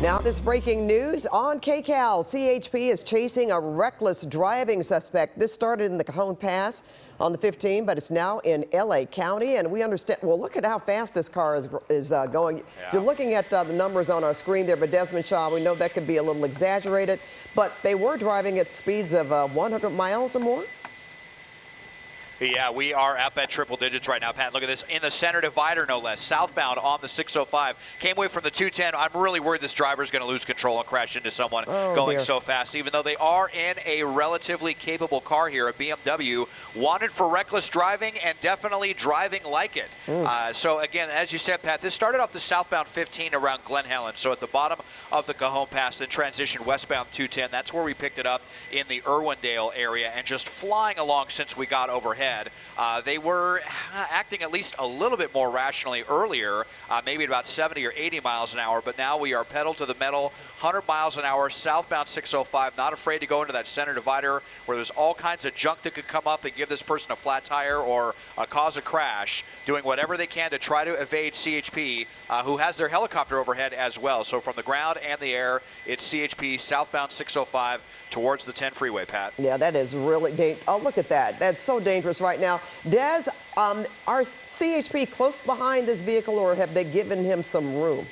Now, this breaking news on KCAL. CHP is chasing a reckless driving suspect. This started in the Cajon Pass on the 15, but it's now in LA County. And we understand, well, look at how fast this car is, is uh, going. Yeah. You're looking at uh, the numbers on our screen there, but Desmond Shaw, we know that could be a little exaggerated, but they were driving at speeds of uh, 100 miles or more. Yeah, we are up at triple digits right now, Pat. Look at this in the center divider, no less. Southbound on the 605. Came away from the 210. I'm really worried this driver is going to lose control and crash into someone oh, going dear. so fast, even though they are in a relatively capable car here, a BMW, wanted for reckless driving and definitely driving like it. Mm. Uh, so, again, as you said, Pat, this started off the southbound 15 around Glen Helen. So at the bottom of the Cajon Pass, then transition westbound 210. That's where we picked it up in the Irwindale area and just flying along since we got overhead Uh, they were acting at least a little bit more rationally earlier, uh, maybe about 70 or 80 miles an hour, but now we are pedal to the metal, 100 miles an hour, southbound 605, not afraid to go into that center divider where there's all kinds of junk that could come up and give this person a flat tire or uh, cause a crash, doing whatever they can to try to evade CHP, uh, who has their helicopter overhead as well. So from the ground and the air, it's CHP southbound 605 towards the 10 freeway, Pat. Yeah, that is really dangerous. Oh, look at that. That's so dangerous right now. Des, um, are CHP close behind this vehicle or have they given him some room?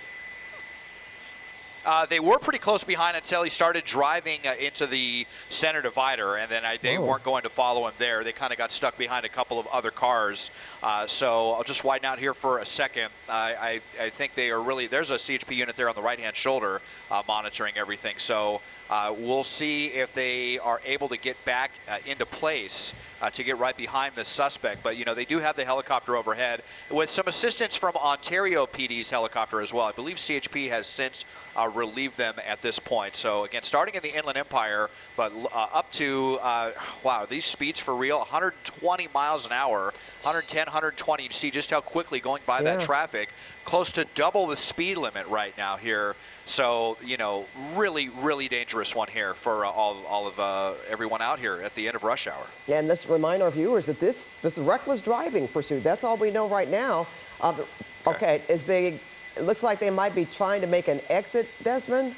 Uh, they were pretty close behind until he started driving uh, into the center divider, and then I, they oh. weren't going to follow him there. They kind of got stuck behind a couple of other cars. Uh, so I'll just widen out here for a second. I, I, think they are really, there's a CHP unit there on the right-hand shoulder uh, monitoring everything. So uh, we'll see if they are able to get back uh, into place uh, to get right behind the suspect. But, you know, they do have the helicopter overhead with some assistance from Ontario PD's helicopter as well. I believe CHP has since relieved them at this point. So, again, starting in the Inland Empire, but uh, up to, uh, wow, these speeds for real 120 miles an hour, 110, 120. You see just how quickly going by yeah. that traffic close to double the speed limit right now here. So, you know, really, really dangerous one here for uh, all, all of uh, everyone out here at the end of rush hour. Yeah, and let's remind our viewers that this, this reckless driving pursuit. That's all we know right now. Uh, okay, is they, it looks like they might be trying to make an exit, Desmond?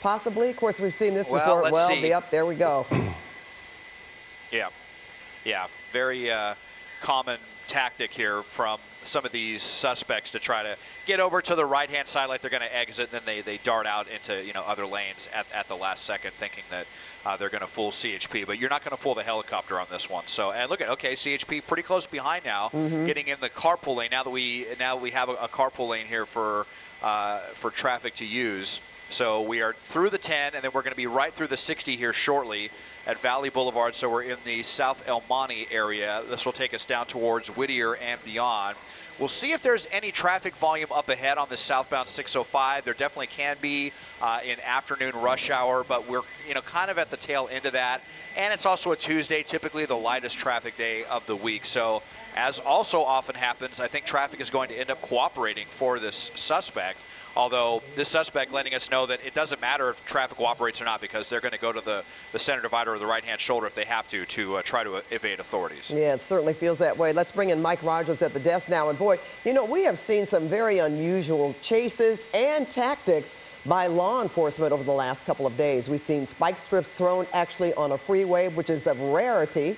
Possibly. Of course, we've seen this well, before. Well, see. the up, there we go. yeah, yeah, very uh, common tactic here from some of these suspects to try to get over to the right-hand side like they're going to exit, and then they, they dart out into you know other lanes at, at the last second, thinking that uh, they're going to fool CHP. But you're not going to fool the helicopter on this one. So and look at okay, CHP pretty close behind now, mm-hmm. getting in the carpool lane. Now that we now we have a, a carpool lane here for uh, for traffic to use. So we are through the 10, and then we're going to be right through the 60 here shortly at Valley Boulevard. So we're in the South El Monte area. This will take us down towards Whittier and beyond. We'll see if there's any traffic volume up ahead on the southbound 605. There definitely can be uh, in afternoon rush hour, but we're you know kind of at the tail end of that. And it's also a Tuesday, typically the lightest traffic day of the week. So as also often happens, I think traffic is going to end up cooperating for this suspect. Although this suspect letting us know that it doesn't matter if traffic cooperates or not because they're going to go to the, the center divider or the right-hand shoulder if they have to to uh, try to evade authorities. Yeah, it certainly feels that way. Let's bring in Mike Rogers at the desk now. And boy, you know, we have seen some very unusual chases and tactics by law enforcement over the last couple of days. We've seen spike strips thrown actually on a freeway, which is a rarity.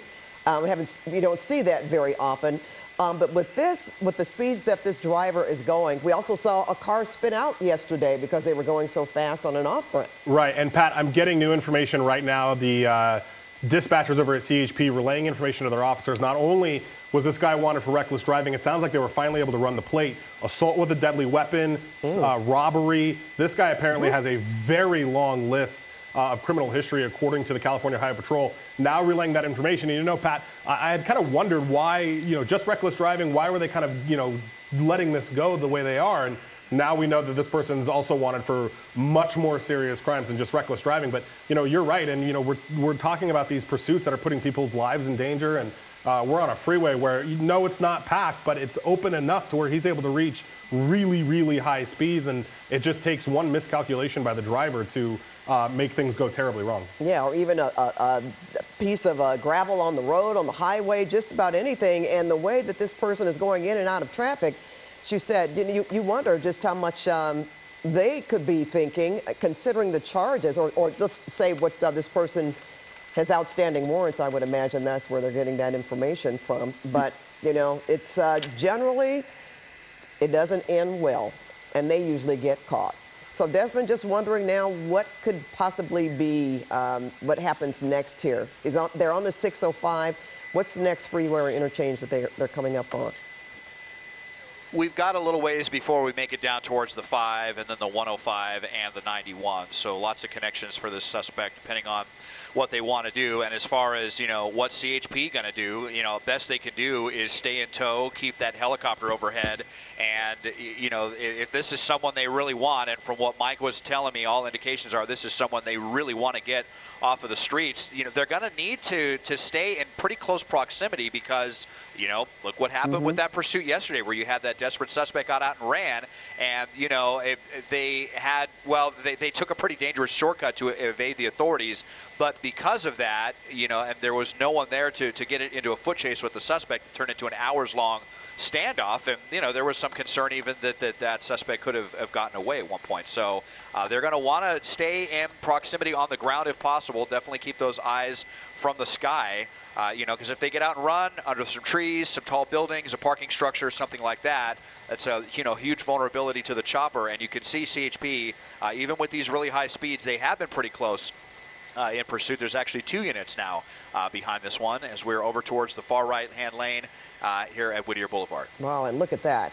Um, we haven't, we don't see that very often. Um, but with this, with the speeds that this driver is going, we also saw a car spin out yesterday because they were going so fast on an off ramp. Right, and Pat, I'm getting new information right now. The uh, dispatchers over at CHP relaying information to their officers. Not only was this guy wanted for reckless driving, it sounds like they were finally able to run the plate. Assault with a deadly weapon, uh, robbery. This guy apparently has a very long list uh, of criminal history, according to the California Highway Patrol. Now relaying that information. And you know, Pat, I, I had kind of wondered why, you know, just reckless driving, why were they kind of, you know, letting this go the way they are? And now we know that this person's also wanted for much more serious crimes than just reckless driving. But you know, you're right, and you know, we're we're talking about these pursuits that are putting people's lives in danger, and uh, we're on a freeway where you know it's not packed, but it's open enough to where he's able to reach really, really high speeds, and it just takes one miscalculation by the driver to uh, make things go terribly wrong. Yeah, or even a, a, a piece of uh, gravel on the road, on the highway, just about anything. And the way that this person is going in and out of traffic, she said, you, you wonder just how much um, they could be thinking, uh, considering the charges, or, or let's say what uh, this person has outstanding warrants, I would imagine that's where they're getting that information from. But, you know, it's uh, generally, it doesn't end well, and they usually get caught. So Desmond, just wondering now what could possibly be um, what happens next here. Is on, they're on the 605. What's the next freeway or interchange that they're, they're coming up on? we've got a little ways before we make it down towards the 5 and then the 105 and the 91. So lots of connections for this suspect depending on what they want to do. And as far as, you know, what CHP going to do, you know, best they can do is stay in tow, keep that helicopter overhead. And, you know, if this is someone they really want, and from what Mike was telling me, all indications are this is someone they really want to get off of the streets, you know, they're going to need to to stay in pretty close proximity because, you know, look what happened mm-hmm. with that pursuit yesterday where you had that desperate suspect got out and ran. And, you know, if they had, well, they, they took a pretty dangerous shortcut to evade the authorities. But because of that, you know, and there was no one there to, to get it into a foot chase with the suspect, it turned into an hours long standoff. And, you know, there was some concern even that that, that suspect could have, have gotten away at one point. So uh, they're going to want to stay in proximity on the ground if possible. Definitely keep those eyes from the sky. Uh, you know, because if they get out and run under some trees, some tall buildings, a parking structure, something like that, that's a you know huge vulnerability to the chopper. And you can see CHP, uh, even with these really high speeds, they have been pretty close uh, in pursuit. There's actually two units now uh, behind this one as we're over towards the far right hand lane uh, here at Whittier Boulevard. Wow, and look at that.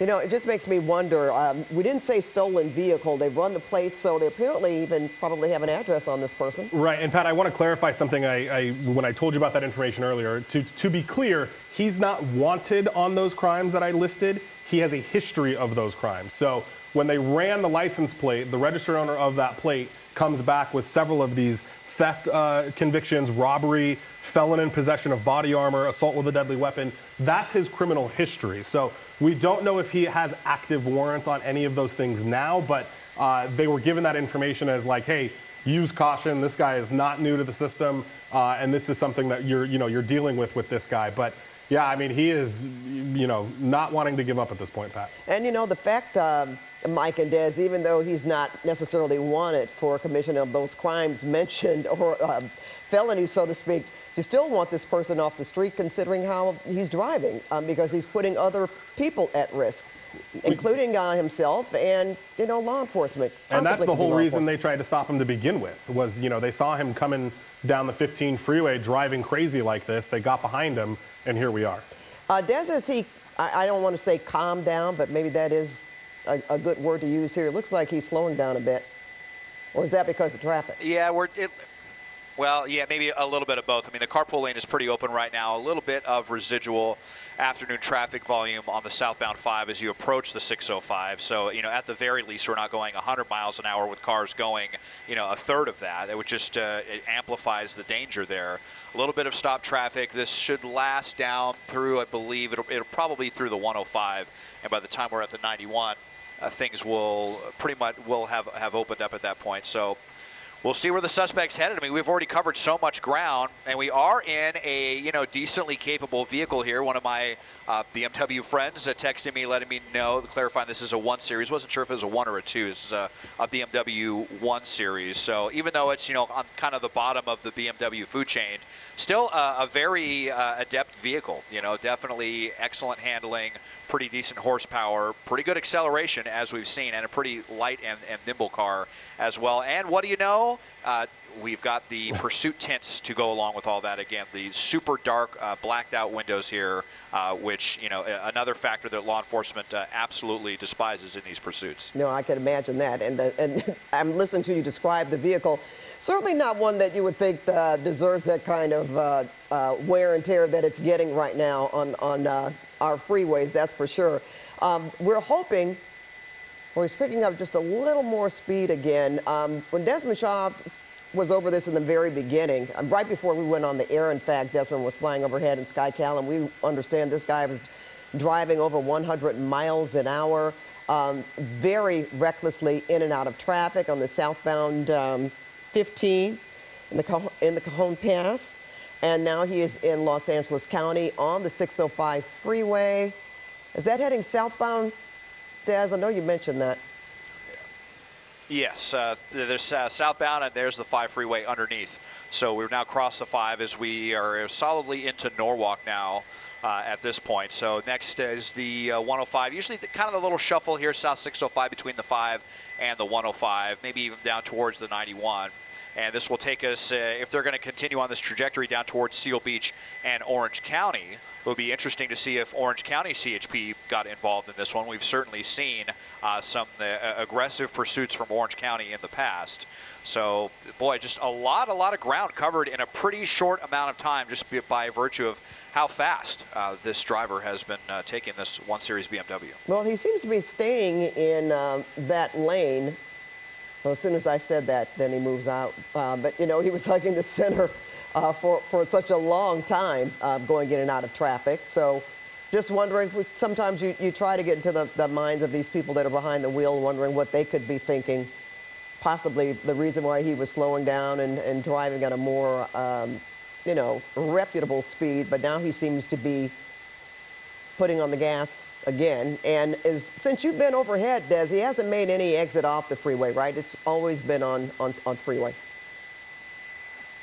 You know, it just makes me wonder. Um, we didn't say stolen vehicle. They've run the plates, so they apparently even probably have an address on this person. Right. And Pat, I want to clarify something. I, I when I told you about that information earlier. To to be clear, he's not wanted on those crimes that I listed. He has a history of those crimes. So when they ran the license plate, the registered owner of that plate comes back with several of these theft uh, convictions, robbery, felon in possession of body armor, assault with a deadly weapon. That's his criminal history. So we don't know if he has active warrants on any of those things now, but uh, they were given that information as like, hey, use caution. This guy is not new to the system, uh, and this is something that you're, you know, you're dealing with with this guy. But yeah, I mean, he is, you know, not wanting to give up at this point, Pat. And you know, the fact. Um Mike and Des, even though he's not necessarily wanted for commission of those crimes mentioned or uh, felonies, so to speak, you still want this person off the street considering how he's driving um, because he's putting other people at risk including uh, himself and you know law enforcement. And that's the whole reason they tried to stop him to begin with was you know they saw him coming down the 15 freeway driving crazy like this. They got behind him, and here we are. Uh, Des, as he, I, I don't want to say calm down, but maybe that is a, a, good word to use here. It looks like he's slowing down a bit. Or is that because of traffic? Yeah, we're. It, well, yeah, maybe a little bit of both. I mean, the carpool lane is pretty open right now. A little bit of residual afternoon traffic volume on the southbound 5 as you approach the 605. So, you know, at the very least, we're not going 100 miles an hour with cars going, you know, a third of that. It would just uh, it amplifies the danger there. A little bit of stop traffic. This should last down through, I believe, it'll, it'll probably through the 105. And by the time we're at the 91, uh, things will pretty much will have have opened up at that point. So we'll see where the suspect's headed. I mean, we've already covered so much ground, and we are in a you know decently capable vehicle here. One of my uh, BMW friends uh, texting me, letting me know, clarifying this is a one series. Wasn't sure if it was a one or a two. This is a, a BMW one series. So even though it's you know on kind of the bottom of the BMW food chain, still a, a very uh, adept vehicle. You know, definitely excellent handling, pretty decent horsepower, pretty good acceleration as we've seen, and a pretty light and, and nimble car as well. And what do you know? Uh, we've got the pursuit tints to go along with all that. Again, the super dark, uh, blacked out windows here, uh, which you know another factor that law enforcement uh, absolutely despises in these pursuits. No, I can imagine that, and and I'm listening to you describe the vehicle. Certainly not one that you would think uh, deserves that kind of uh, uh, wear and tear that it's getting right now on on our freeways. That's for sure. Um, we're hoping well, he's picking up just a little more speed again. Um, when Desmond Shaw was over this in the very beginning, um, right before we went on the air, in fact, Desmond was flying overhead in Skycal, and we understand this guy was driving over 100 miles an hour, um, very recklessly in and out of traffic on the southbound um, 15 in the, in the Cajon Pass. And now he is in Los Angeles County on the 605 freeway. Is that heading southbound Daz? I know you mentioned that. Yes, uh, there's uh, southbound, and there's the 5 freeway underneath. So we've now crossed the 5 as we are solidly into Norwalk now. Uh, at this point. So next is the uh, 105. Usually the, kind of the little shuffle here, South 605 between the 5 and the 105, maybe even down towards the 91. And this will take us, uh, if they're going to continue on this trajectory down towards Seal Beach and Orange County, it will be interesting to see if Orange County CHP got involved in this one. We've certainly seen uh, some uh, aggressive pursuits from Orange County in the past. So, boy, just a lot, a lot of ground covered in a pretty short amount of time, just by virtue of how fast uh, this driver has been uh, taking this one series BMW. Well, he seems to be staying in uh, that lane well, as soon as I said that, then he moves out. Uh, but, you know, he was hugging the center uh, for, for such a long time uh, going in and out of traffic. So just wondering, sometimes you, you try to get into the, the minds of these people that are behind the wheel, wondering what they could be thinking. Possibly the reason why he was slowing down and, and driving at a more, um, you know, reputable speed. But now he seems to be putting on the gas again. And is, since you've been overhead, Des, he hasn't made any exit off the freeway, right? It's always been on, on, on freeway.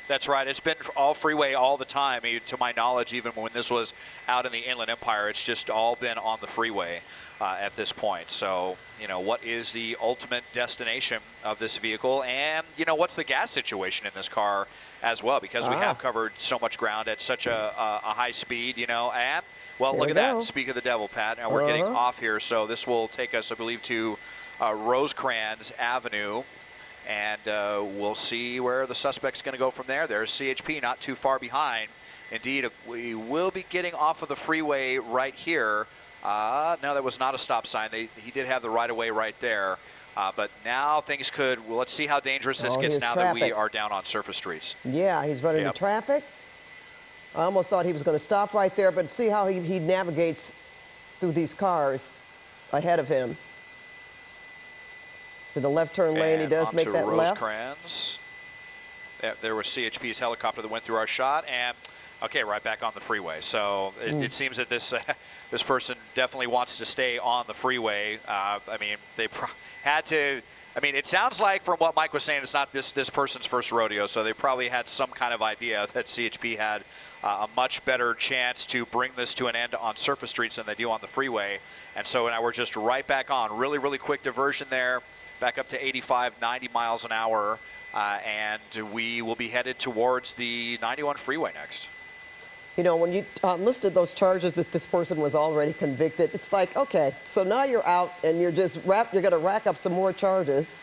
That's right. It's been all freeway all the time. To my knowledge, even when this was out in the Inland Empire, it's just all been on the freeway uh, at this point. So, you know, what is the ultimate destination of this vehicle? And, you know, what's the gas situation in this car as well? Because we ah. have covered so much ground at such a, a, a high speed, you know, and well, look at go. that. Speak of the devil, Pat. Now we're uh -huh. getting off here, so this will take us, I believe, to uh, Rosecrans Avenue. And uh, we'll see where the suspect's going to go from there. There's CHP not too far behind. Indeed, we will be getting off of the freeway right here. Uh, no, that was not a stop sign. They, he did have the right of way right there. Uh, but now things could, well, let's see how dangerous this oh, gets now traffic. that we are down on surface streets. Yeah, he's running yep. into traffic. I almost thought he was going to stop right there, but see how he, he navigates through these cars ahead of him. So the left turn lane, and he does make that Rosecrans. left. there was CHP's helicopter that went through our shot, and okay, right back on the freeway. So it, mm. it seems that this uh, this person definitely wants to stay on the freeway. Uh, I mean, they had to. I mean, it sounds like from what Mike was saying, it's not this this person's first rodeo, so they probably had some kind of idea that CHP had uh, a much better chance to bring this to an end on surface streets than they do on the freeway. And so now we're just right back on. Really, really quick diversion there, back up to 85, 90 miles an hour. Uh, and we will be headed towards the 91 freeway next. You know, when you um, listed those charges that this person was already convicted, it's like, okay, so now you're out and you're just wrap, you're going to rack up some more charges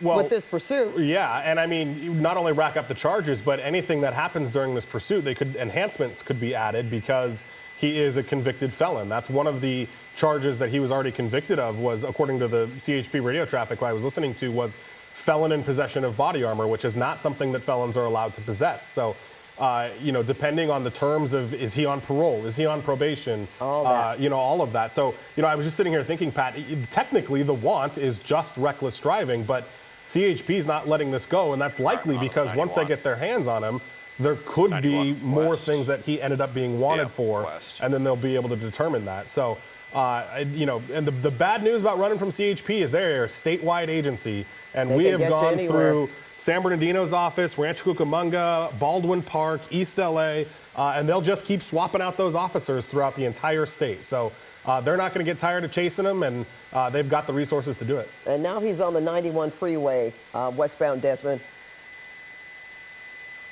well, with this pursuit. Yeah, and I mean, not only rack up the charges, but anything that happens during this pursuit, they could enhancements could be added because he is a convicted felon. That's one of the charges that he was already convicted of. Was according to the CHP radio traffic I was listening to was felon in possession of body armor, which is not something that felons are allowed to possess. So uh, you know, depending on the terms of is he on parole, is he on probation, all uh, you know, all of that. So, you know, I was just sitting here thinking, Pat, technically the want is just reckless driving, but CHP is not letting this go, and that's likely because once they get their hands on him, there could be more West. things that he ended up being wanted yeah, for, West. and then they'll be able to determine that. So, uh, you know, and the, the bad news about running from CHP is they're a statewide agency, and they we have gone through San Bernardino's office, Rancho Cucamonga, Baldwin Park, East LA, uh, and they'll just keep swapping out those officers throughout the entire state. So uh, they're not going to get tired of chasing them, and uh, they've got the resources to do it. And now he's on the 91 freeway, uh, westbound Desmond.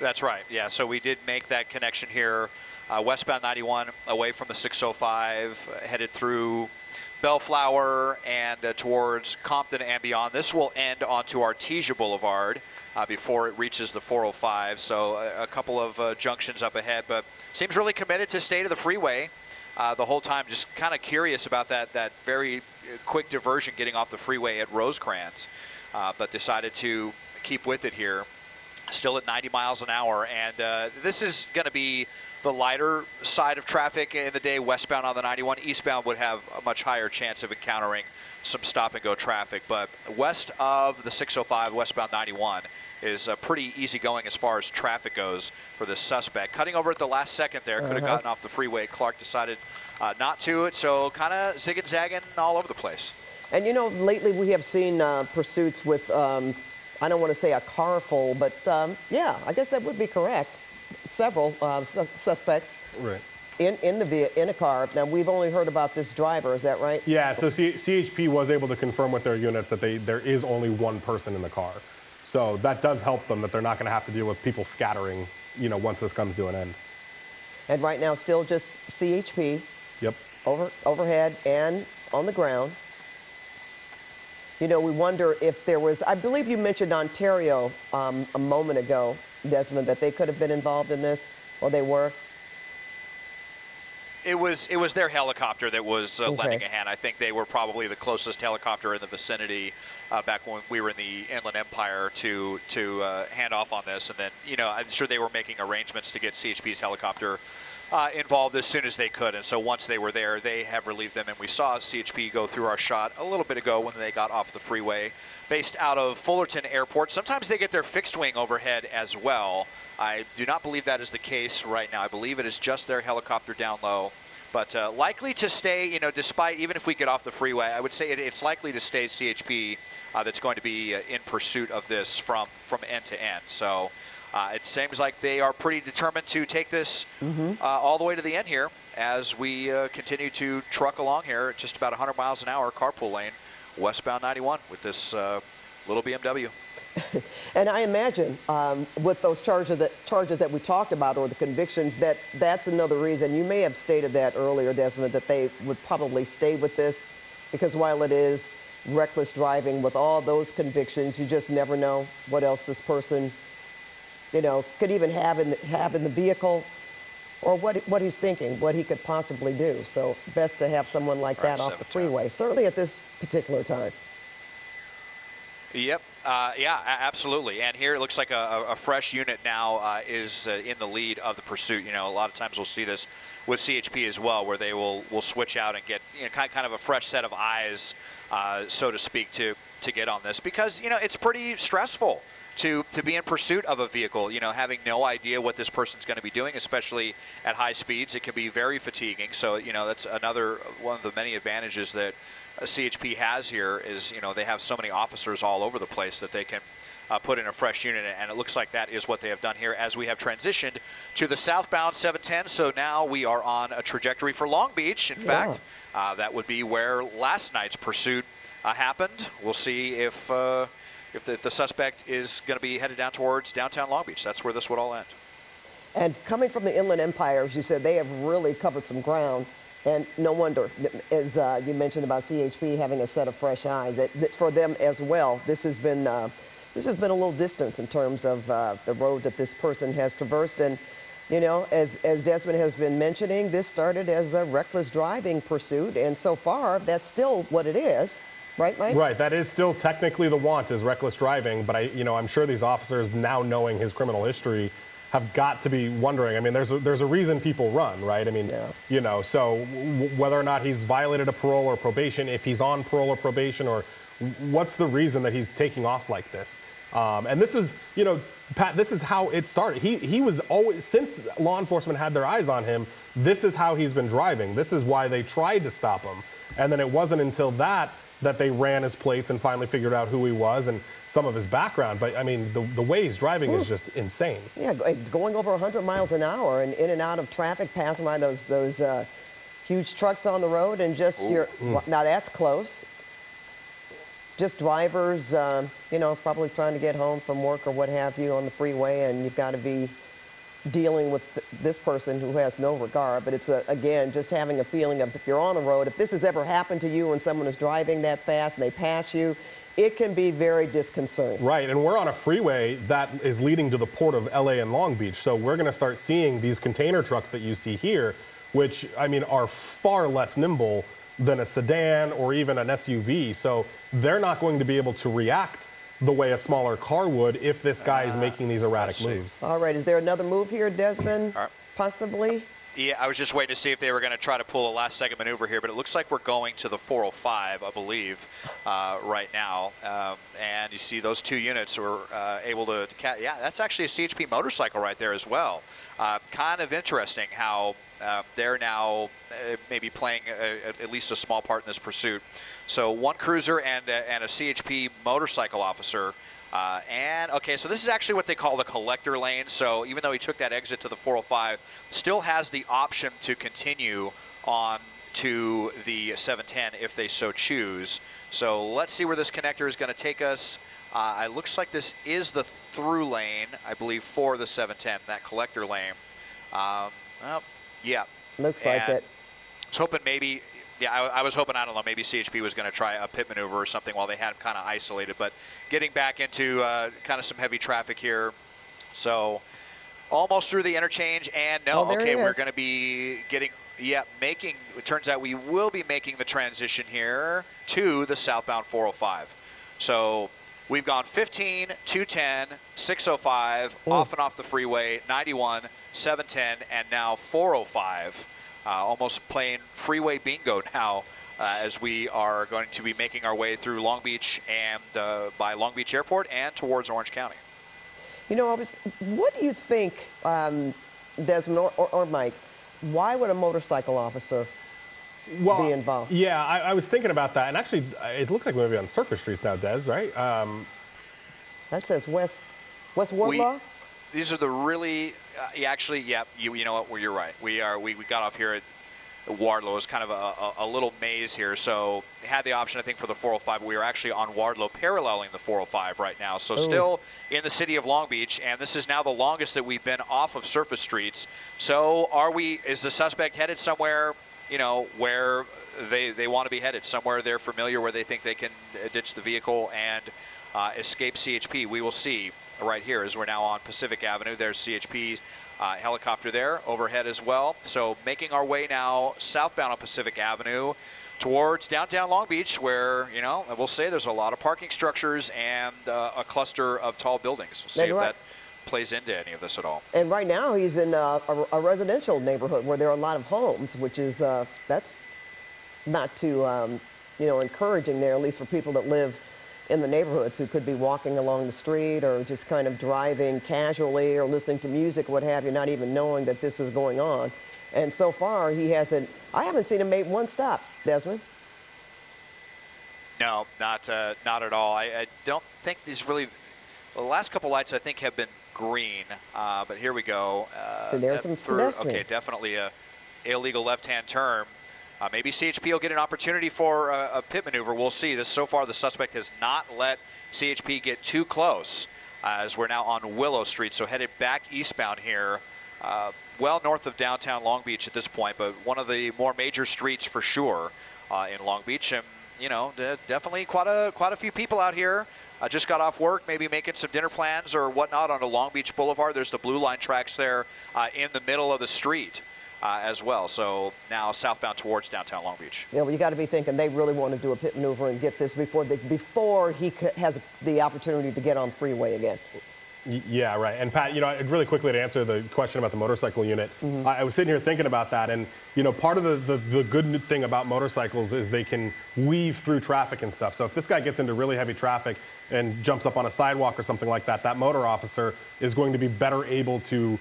That's right. Yeah. So we did make that connection here, uh, westbound 91, away from the 605, uh, headed through Bellflower and uh, towards Compton and beyond. This will end onto Artesia Boulevard uh, before it reaches the 405. So a, a couple of uh, junctions up ahead, but seems really committed to stay to the freeway uh, the whole time. Just kind of curious about that that very quick diversion getting off the freeway at Rosecrans, uh, but decided to keep with it here. Still at 90 miles an hour, and uh, this is going to be the lighter side of traffic in the day, westbound on the 91. Eastbound would have a much higher chance of encountering some stop and go traffic. But west of the 605, westbound 91, is uh, pretty easy going as far as traffic goes for this suspect. Cutting over at the last second there, could have uh-huh. gotten off the freeway. Clark decided uh, not to, it, so kind of zigging zagging all over the place. And you know, lately we have seen uh, pursuits with, um, I don't want to say a car full, but um, yeah, I guess that would be correct. Several uh, su- suspects Right. in, in, the, ve- in a car. Now, we've only heard about this driver, is that right? Yeah, so C- CHP was able to confirm with their units that they there is only one person in the car. So that does help them that they're not going to have to deal with people scattering, you know, once this comes to an end. And right now, still just CHP Yep. over, overhead and on the ground. You know, we wonder if there was, I believe you mentioned Ontario um, a moment ago, Desmond, that they could have been involved in this, or they were. It was it was their helicopter that was uh, Okay. lending a hand. I think they were probably the closest helicopter in the vicinity uh, back when we were in the Inland Empire to to uh, hand off on this. And then you know I'm sure they were making arrangements to get CHP's helicopter uh, involved as soon as they could. And so once they were there, they have relieved them. And we saw CHP go through our shot a little bit ago when they got off the freeway, based out of Fullerton Airport. Sometimes they get their fixed wing overhead as well. I do not believe that is the case right now. I believe it is just their helicopter down low. But uh, likely to stay, you know, despite even if we get off the freeway, I would say it, it's likely to stay CHP uh, that's going to be uh, in pursuit of this from from end to end. So uh, it seems like they are pretty determined to take this uh, all the way to the end here as we uh, continue to truck along here at just about 100 miles an hour, carpool lane, westbound 91 with this uh, little BMW. And I imagine um, with those charges that, charges that we talked about or the convictions, that that's another reason. You may have stated that earlier, Desmond, that they would probably stay with this because while it is reckless driving with all those convictions, you just never know what else this person, you know, could even have in the, have in the vehicle or what, what he's thinking, what he could possibly do. So best to have someone like that Right, off the freeway, certainly at this particular time. Yep. Uh, yeah, absolutely. And here it looks like a, a- a fresh unit now uh, is uh, in the lead of the pursuit. You know, a lot of times we'll see this with CHP as well, where they will will switch out and get you know kind kind of a fresh set of eyes, uh, so to speak, to to get on this because you know it's pretty stressful. To, to be in pursuit of a vehicle, you know, having no idea what this person's going to be doing, especially at high speeds, it can be very fatiguing. So, you know, that's another one of the many advantages that uh, CHP has here is, you know, they have so many officers all over the place that they can uh, put in a fresh unit, and it looks like that is what they have done here as we have transitioned to the southbound 710. So now we are on a trajectory for Long Beach. In Yeah. fact, uh, that would be where last night's pursuit uh, happened. We'll see if uh, if the, the suspect is going to be headed down towards downtown Long Beach. That's where this would all end. And coming from the Inland Empire, as you said, they have really covered some ground. And no wonder, as uh, you mentioned about CHP having a set of fresh eyes, for them as well, this has been uh, this has been a little distance in terms of uh, the road that this person has traversed. And you know, as as Desmond has been mentioning, this started as a reckless driving pursuit, and so far that's still what it is, right, Mike? Right, that is still technically the want is reckless driving, but I, you know, I'm sure these officers now knowing his criminal history have got to be wondering. I mean, there's a, there's a reason people run, right? I mean, Yeah. you know, so w- whether or not he's violated a parole or probation, if he's on parole or probation, or what's the reason that he's taking off like this? Um, and this is, you know, Pat, this is how it started. He he was always since law enforcement had their eyes on him. This is how he's been driving. This is why they tried to stop him, and then it wasn't until that that they ran his plates and finally figured out who he was and some of his background. But I mean, the, the way he's driving is just insane. Yeah, going over 100 miles an hour and in and out of traffic, passing by those those uh, huge trucks on the road, and just your now that's close. Just drivers, um, you know, probably trying to get home from work or what have you on the freeway, and you've got to be dealing with th- this person who has no regard. But it's a, again just having a feeling of if you're on the road, if this has ever happened to you and someone is driving that fast and they pass you, it can be very disconcerting. Right, and we're on a freeway that is leading to the port of LA and Long Beach. So we're going to start seeing these container trucks that you see here, which, I mean, are far less nimble than a sedan or even an SUV. So they're not going to be able to react the way a smaller car would if this guy is making these erratic moves. All right, is there another move here, Desmond? All right. Possibly. Yeah, I was just waiting to see if they were going to try to pull a last second maneuver here, but it looks like we're going to the 405, I believe, uh, right now. Um, and you see those two units were uh, able to, to ca- yeah, that's actually a CHP motorcycle right there as well. Uh, kind of interesting how uh, they're now uh, maybe playing a, at least a small part in this pursuit. So one cruiser and a, and a CHP motorcycle officer. Uh, and okay, so this is actually what they call the collector lane. So even though he took that exit to the 405, still has the option to continue on to the 710 if they so choose. So let's see where this connector is going to take us. Uh, it looks like this is the through lane, I believe, for the 710, that collector lane. Um, well, yeah. Looks like And it. I was hoping maybe, yeah, I, I was hoping, I don't know, maybe CHP was going to try a pit maneuver or something while they had him kind of isolated. But getting back into uh, kind of some heavy traffic here. So almost through the interchange. And no, Oh, okay, we're going to be getting, yeah, making, it turns out we will be making the transition here to the southbound 405. So we've gone 15, 210, 605, off and off the freeway, 91, 710, and now 405. Uh, almost playing freeway bingo now uh, as we are going to be making our way through Long Beach and uh, by Long Beach Airport and towards Orange County. You know, what do you think, um, Desmond or, or, or Mike? Why would a motorcycle officer well, be involved? Yeah, I, I was thinking about that, and actually, uh, it looks like we're maybe on surface streets now, Des, right? Um, That says West West Wardlow. these are the really, uh, yeah, actually, yeah, you, you know what? Well, you're right. We are. We, we got off here at Wardlow. It's kind of a, a, a little maze here. So had the option, I think, for the 405. We are actually on Wardlow, paralleling the 405 right now. So still in the city of Long Beach, and this is now the longest that we've been off of surface streets. So are we? Is the suspect headed somewhere? You know where they they want to be headed? Somewhere they're familiar, where they think they can uh, ditch the vehicle and uh, escape CHP. We will see right here as we're now on Pacific Avenue. There's CHP's uh, helicopter there overhead as well. So making our way now southbound on Pacific Avenue towards downtown Long Beach, where you know I will say there's a lot of parking structures and uh, a cluster of tall buildings. We'll see if that plays into any of this at all. And right now he's in uh, a, a residential neighborhood where there are a lot of homes, which is uh, that's not too um, you know encouraging there, at least for people that live in the neighborhoods who could be walking along the street or just kind of driving casually or listening to music, what have you, not even knowing that this is going on. And so far he hasn't. I haven't seen him make one stop, Desmond. No, not uh, not at all. I, I don't think these really. Well, the last couple lights I think have been green, uh, but here we go. Uh, So there's some Okay, definitely a illegal left-hand turn. Uh, maybe CHP will get an opportunity for a, a pit maneuver. We'll see. This so far, the suspect has not let CHP get too close, as we're now on Willow Street, so headed back eastbound here. Uh, well north of downtown Long Beach at this point, but one of the more major streets for sure uh, in Long Beach. And you know, definitely quite a quite a few people out here. Uh, just got off work, maybe making some dinner plans or whatnot on the Long Beach Boulevard. There's the blue line tracks there uh, in the middle of the street uh, as well. So now southbound towards downtown Long Beach. You know, you got to be thinking they really want to do a pit maneuver and get this before before he has the opportunity to get on freeway again. Yeah, right. And Pat, you know, really quickly to answer the question about the motorcycle unit, mm-hmm. I, I was sitting here thinking about that, and you know, part of the, the the good thing about motorcycles is they can weave through traffic and stuff. So if this guy gets into really heavy traffic and jumps up on a sidewalk or something like that, that motor officer is going to be better able to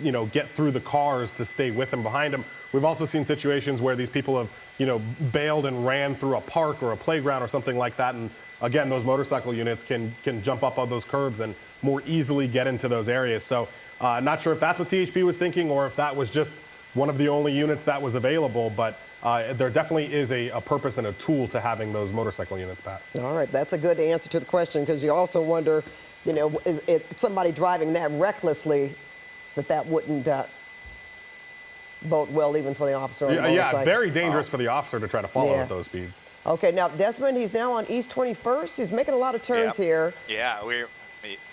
you know, get through the cars to stay with him behind him. We've also seen situations where these people have, you know, bailed and ran through a park or a playground or something like that. And again, those motorcycle units can can jump up on those curbs and more easily get into those areas. So, uh, not sure if that's what CHP was thinking or if that was just one of the only units that was available. But uh, there definitely is a, a purpose and a tool to having those motorcycle units, Pat. All right, that's a good answer to the question because you also wonder, you know, is, is somebody driving that recklessly that that wouldn't uh, bode well even for the officer on the Yeah, yeah, very dangerous for the officer to try to follow Yeah. at those speeds. Okay, now Desmond, he's now on East 21st. He's making a lot of turns Yep. here. Yeah, we're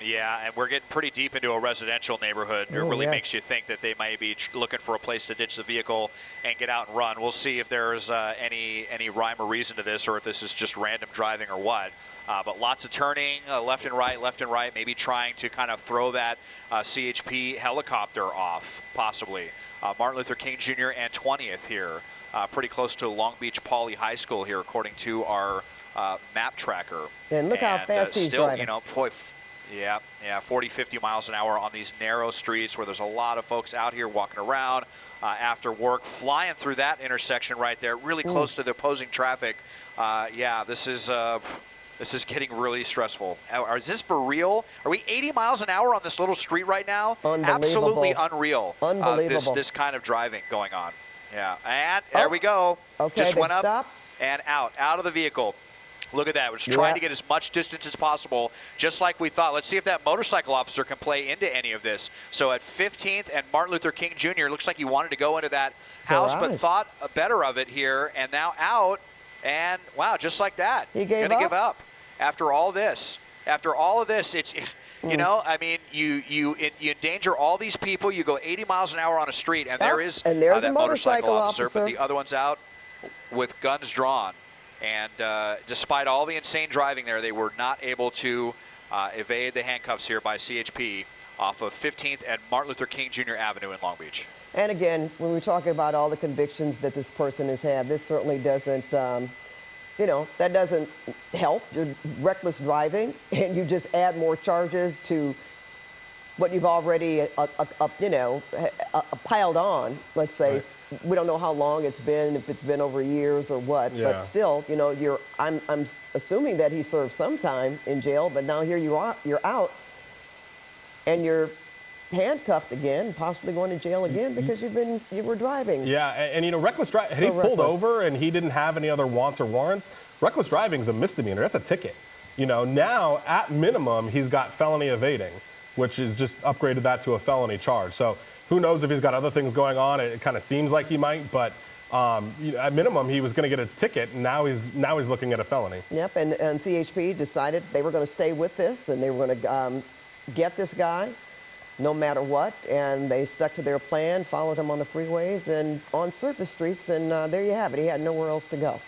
yeah, and we're getting pretty deep into a residential neighborhood. It Oh, really yes. makes you think that they might be looking for a place to ditch the vehicle and get out and run. We'll see if there's uh, any any rhyme or reason to this, or if this is just random driving or what. Uh, but lots of turning, uh, left and right, left and right, maybe trying to kind of throw that uh, CHP helicopter off, possibly. Uh, Martin Luther King Jr. and 20th here, uh, pretty close to Long Beach Poly High School here, according to our uh, map tracker. And look how uh, fast he's still, driving. You know, boy, Yeah, yeah, 40, 50 miles an hour on these narrow streets where there's a lot of folks out here walking around uh, after work, flying through that intersection right there, really close to the opposing traffic. Uh, yeah, this is. Uh, this is getting really stressful. Is this for real? Are we 80 miles an hour on this little street right now? Absolutely unreal. uh, this, Unbelievable. this kind of driving going on. Yeah, and there Oh, we go. okay, Just went up and out, out of the vehicle. Look at that. We're just trying to get as much distance as possible, just like we thought. Let's see if that motorcycle officer can play into any of this. So at 15th and Martin Luther King Jr., looks like he wanted to go into that house, but Garage. thought better of it here, and now out. And wow, just like that. He gave Gonna up? give up after all this. After all of this, it's. Hmm. You know, I mean, you you you endanger all these people. You go 80 miles an hour on a street, and there is and there's uh, a that motorcycle, motorcycle officer, officer. but the other one's out with guns drawn. And uh, despite all the insane driving there, they were not able to uh, evade the handcuffs here by CHP off of 15th and Martin Luther King Jr. Avenue in Long Beach. And again, when we're talking about all the convictions that this person has had, this certainly doesn't, um, you know, that doesn't help. You're reckless driving, and you just add more charges to what you've already, uh, uh, uh, you know, uh, uh, piled on. Let's say we don't know how long it's been, if it's been over years or what, Yeah. but still, you know, you're. I'm, I'm assuming that he served some time in jail, but now here you are, you're out, and you're handcuffed again, possibly going to jail again because you've been you were driving. Yeah, and, and, you know, reckless driving. So he pulled over and he didn't have any other wants or warrants, reckless driving is a misdemeanor. That's a ticket. You know, now at minimum he's got felony evading, which is just upgraded that to a felony charge. So who knows if he's got other things going on? It, kind of seems like he might, but um, you know, at minimum he was going to get a ticket, and now he's now he's looking at a felony. Yep, and, and CHP decided they were going to stay with this and they were going to um, get this guy no matter what. And they stuck to their plan, followed him on the freeways and on surface streets, and uh, there you have it. He had nowhere else to go.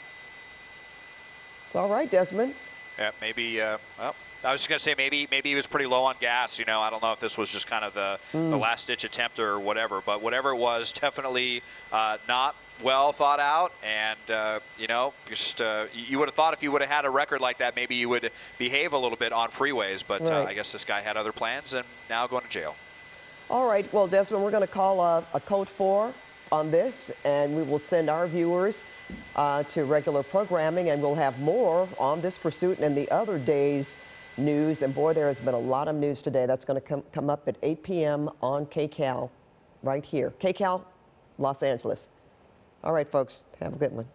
It's all right, Desmond. Yeah, maybe. Uh, well, I was just gonna say maybe maybe he was pretty low on gas. You know, I don't know if this was just kind of the, Hmm. the last ditch attempt or whatever, but whatever it was, definitely uh, not well thought out. And uh, you know, just uh, you- would have thought if you would have had a record like that, maybe you would behave a little bit on freeways. But uh, Right. I guess this guy had other plans and now going to jail. All right, well, Desmond, we're going to call a, a code four on this, and we will send our viewers uh, to regular programming, and we'll have more on this pursuit and the other days' news. And boy, there has been a lot of news today. That's going to come, come up at 8 p.m. on KCAL, right here. KCAL, Los Angeles. All right, folks, have a good one.